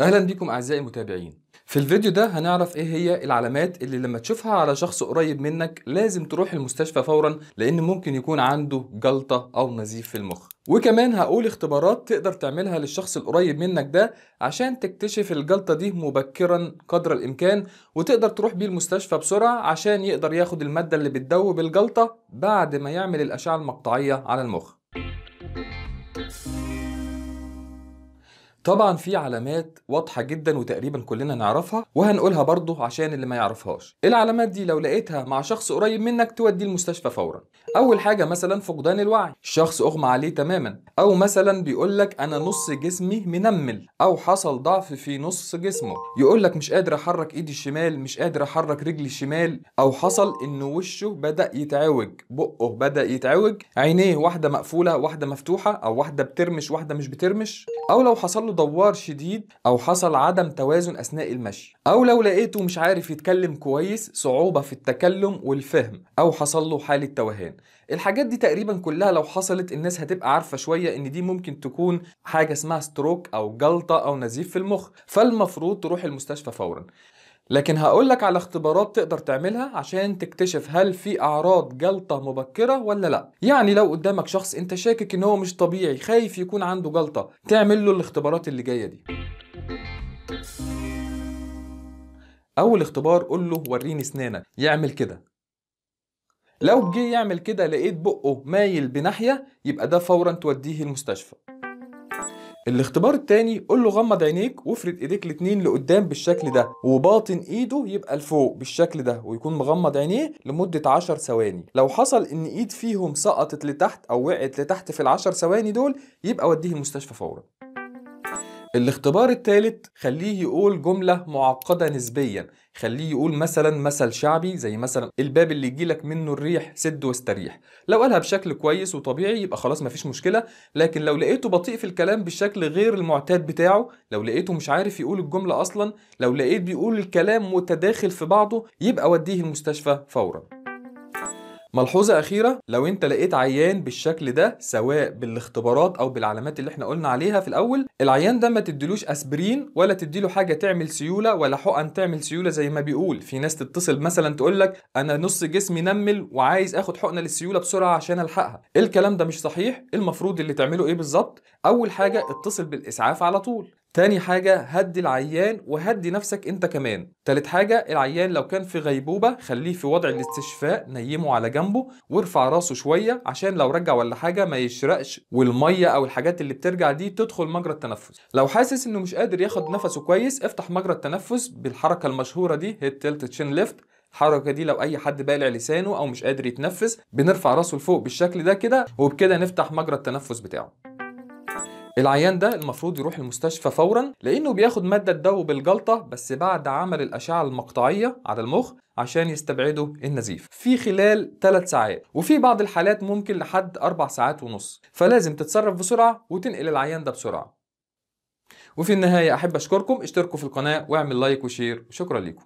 أهلا بكم أعزائي المتابعين. في الفيديو ده هنعرف إيه هي العلامات اللي لما تشوفها على شخص قريب منك لازم تروح المستشفى فورا لأن ممكن يكون عنده جلطة أو نزيف في المخ. وكمان هقول اختبارات تقدر تعملها للشخص القريب منك ده عشان تكتشف الجلطة دي مبكرا قدر الإمكان وتقدر تروح بيه المستشفى بسرعة عشان يقدر ياخد المادة اللي بتدوب الجلطة بعد ما يعمل الأشعة المقطعية على المخ. طبعا في علامات واضحة جدا وتقريبا كلنا نعرفها وهنقولها برضه عشان اللي ما يعرفهاش. العلامات دي لو لقيتها مع شخص قريب منك توديه المستشفى فورا. أول حاجة مثلا فقدان الوعي. الشخص أغمى عليه تماما. أو مثلا بيقول لك أنا نص جسمي منمل. أو حصل ضعف في نص جسمه. يقول لك مش قادر أحرك إيدي الشمال مش قادر أحرك رجلي الشمال. أو حصل إن وشه بدأ يتعوج. بقه بدأ يتعوج. عينيه واحدة مقفولة واحدة مفتوحة أو واحدة بترمش واحدة مش بترمش. أو لو حصل له دوار شديد أو حصل عدم توازن أثناء المشي. أو لو لقيته مش عارف يتكلم كويس صعوبة في التكلم والفهم أو حصل له حالة توهان. الحاجات دي تقريبا كلها لو حصلت الناس هتبقى عارفة شوية إن دي ممكن تكون حاجة اسمها ستروك أو جلطة أو نزيف في المخ. فالمفروض تروح المستشفى فورا. لكن هقول لك على اختبارات تقدر تعملها عشان تكتشف هل في أعراض جلطة مبكرة ولا لأ. يعني لو قدامك شخص أنت شاكك إن هو مش طبيعي خايف يكون عنده جلطة تعمل له الاختبارات اللي جاية دي. أول اختبار قول له وريني أسنانك. يعمل كده. لو جه يعمل كده لقيت بقه مايل بناحية يبقى ده فورا توديه المستشفى. الاختبار التاني قول له غمض عينيك وافرد ايديك الاتنين لقدام بالشكل ده وباطن ايده يبقى لفوق بالشكل ده ويكون مغمض عينيه لمدة 10 ثواني. لو حصل ان ايد فيهم سقطت لتحت أو وقعت لتحت في العشر ثواني دول يبقى وديه المستشفى فورا. الاختبار الثالث خليه يقول جملة معقدة نسبيا خليه يقول مثلا مثل شعبي زي مثلا الباب اللي يجيلك منه الريح سد واستريح. لو قالها بشكل كويس وطبيعي يبقى خلاص مفيش مشكلة لكن لو لقيته بطيء في الكلام بالشكل غير المعتاد بتاعه لو لقيته مش عارف يقول الجملة أصلا لو لقيت بيقول الكلام متداخل في بعضه يبقى وديه المستشفى فورا. ملحوظة أخيرة لو أنت لقيت عيان بالشكل ده سواء بالاختبارات أو بالعلامات اللي إحنا قلنا عليها في الأول العيان ده ما تديلوش أسبرين ولا تديله حاجة تعمل سيولة ولا حقن تعمل سيولة زي ما بيقول. في ناس تتصل مثلا تقول لك أنا نص جسمي نمل وعايز آخد حقنة للسيولة بسرعة عشان ألحقها. الكلام ده مش صحيح. المفروض اللي تعمله إيه بالظبط؟ أول حاجة اتصل بالإسعاف على طول. تاني حاجة هدي العيان وهدي نفسك انت كمان. تالت حاجة العيان لو كان في غيبوبة خليه في وضع الاستشفاء نيمه على جنبه وارفع راسه شوية عشان لو رجع ولا حاجة ما يشرقش والمية أو الحاجات اللي بترجع دي تدخل مجرى التنفس. لو حاسس إنه مش قادر ياخد نفسه كويس افتح مجرى التنفس بالحركة المشهورة دي head tilt chin lift الحركة دي لو أي حد بالع لسانه أو مش قادر يتنفس بنرفع راسه لفوق بالشكل ده كده وبكده نفتح مجرى التنفس بتاعه. العيان ده المفروض يروح المستشفى فورا لأنه بياخد مادة تدوب الجلطه بس بعد عمل الأشعة المقطعية على المخ عشان يستبعدوا النزيف. في خلال 3 ساعات وفي بعض الحالات ممكن لحد 4 ساعات ونص. فلازم تتصرف بسرعة وتنقل العيان ده بسرعة. وفي النهاية أحب أشكركم اشتركوا في القناة واعمل like و share. وشكرا لكم